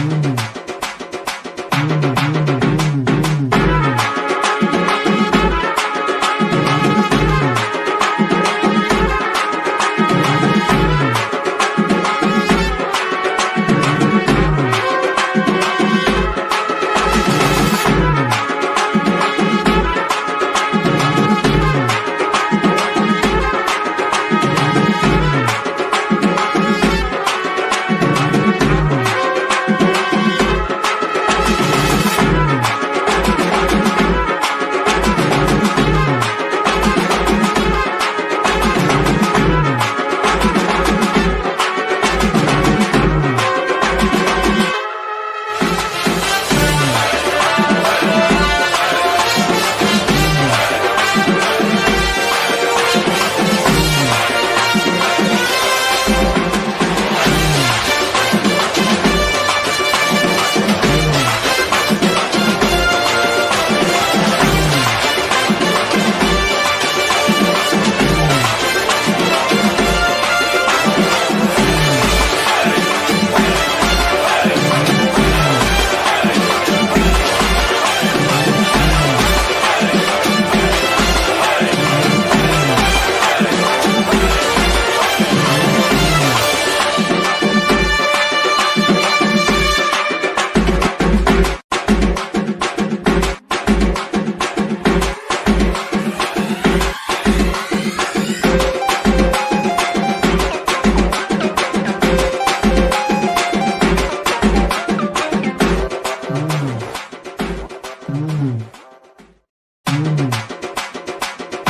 Música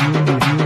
Música